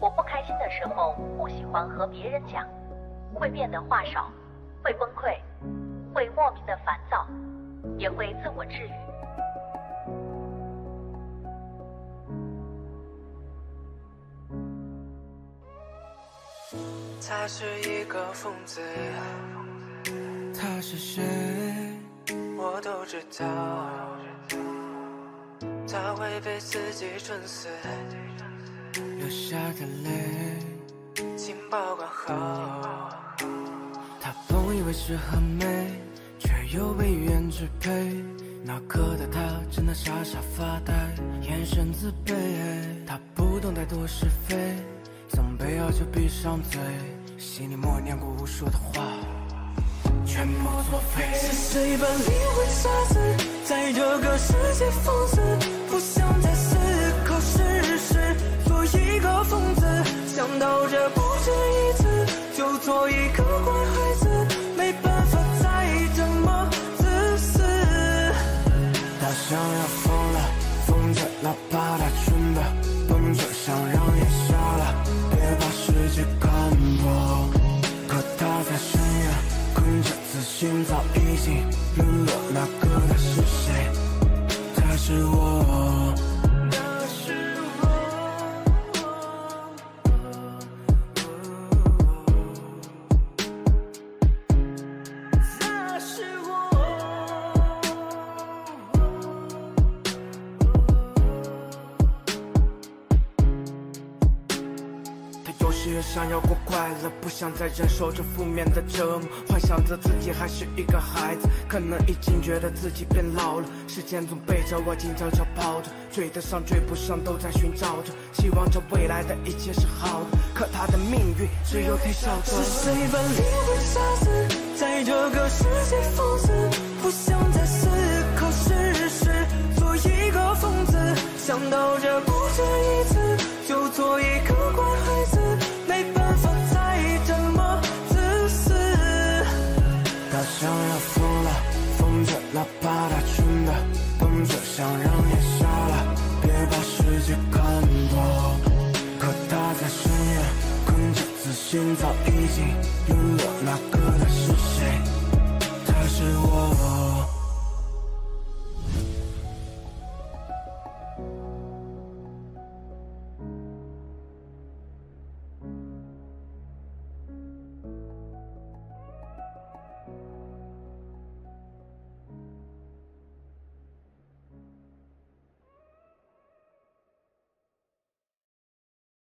我不开心的时候不喜欢和别人讲，会变得话少，会崩溃，会莫名的烦躁，也会自我治愈。他是一个疯子，他是谁？我都知道。他会被自己蠢死，流下的泪，请保管好。他本以为是很美，却又被语言支配。那刻的他真的傻傻发呆，眼神自卑。他不懂太多是非，总被要求闭上嘴，心里默念过无数的话，全部作废。是谁把灵魂杀死，在这个世界放肆，到这不止一次，就做一个乖孩子，没办法再这么自私。他想要疯了，疯着哪怕他蠢的笨拙，想让眼瞎了，别把世界看破。可他在深夜困着，自信早已经沦落。那个他是谁？他是我。只想要过快乐，不想再忍受这负面的折磨，幻想着自己还是一个孩子，可能已经觉得自己变老了。时间总背着我静悄悄跑着，追得上追不上都在寻找着，希望着未来的一切是好的。可他的命运只有忒少是。谁把灵魂杀死，在这个世界放肆，不想再思考世事，做一个疯子。想到这不止一次，就做一个想要疯了，疯着，哪怕他真的崩着，想让眼瞎了，别把世界看破。可他在深夜，困着，自信早已经陨落。那个他是谁？他是我。